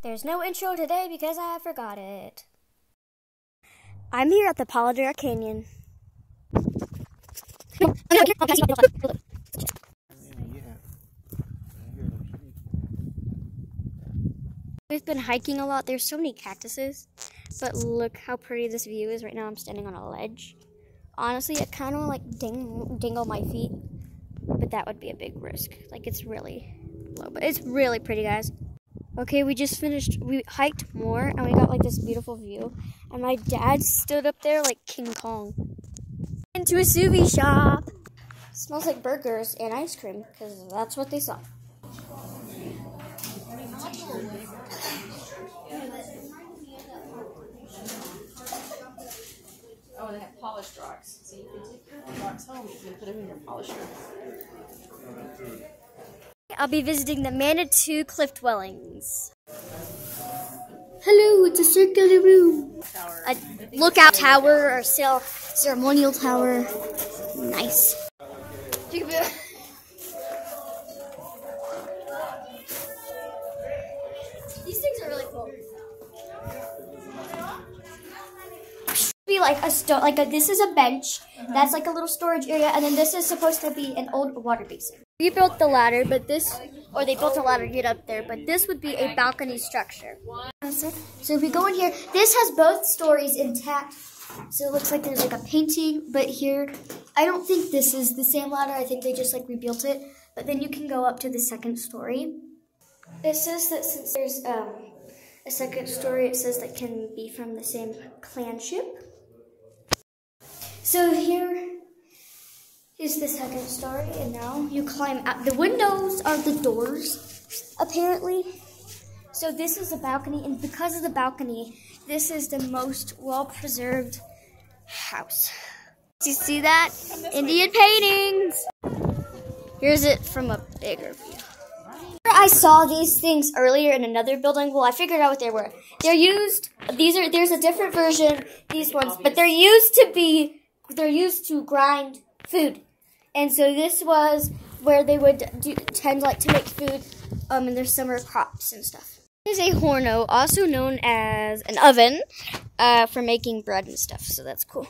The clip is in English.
There's no intro today because I forgot it. I'm here at the Palo Canyon. We've been hiking a lot. There's so many cactuses, but look how pretty this view is right now. I'm standing on a ledge. Honestly, it kind of like ding dingle my feet, but that would be a big risk. Like it's really low, but it's really pretty, guys. Okay, we just finished. We hiked more, and we got like this beautiful view. And my dad stood up there like King Kong. Into a suvi shop. smells like burgers and ice cream because that's what they saw. Oh, they have polished rocks. So you can take your rocks home, you can put them in your polisher. I'll be visiting the Manitou Cliff Dwellings. Hello, it's a circular room. A lookout tower or ceremonial tower. Nice. These things are really cool. Be like a sto- like a, this is a bench. Uh-huh. That's like a little storage area, and then this is supposed to be an old water basin. We built the ladder, but this, or they built a ladder to get up there, but this would be a balcony structure. So if we go in here, this has both stories intact. So it looks like there's like a painting, but here, I don't think this is the same ladder. I think they just like rebuilt it. But then you can go up to the second story. It says that since there's um, a second story, it says that can be from the same clan ship. So here is the second story, and now you climb out. The windows are the doors, apparently. So this is a balcony, and because of the balcony, this is the most well-preserved house. Do you see that? Indian paintings! Here's it from a bigger view. I saw these things earlier in another building. Well, I figured out what they were. They're used, these are, there's a different version, these ones, but they're used to be, they're used to grind food. And so this was where they would do, tend like to make food um, in their summer crops and stuff. Is a horno, also known as an oven, uh, for making bread and stuff. So that's cool.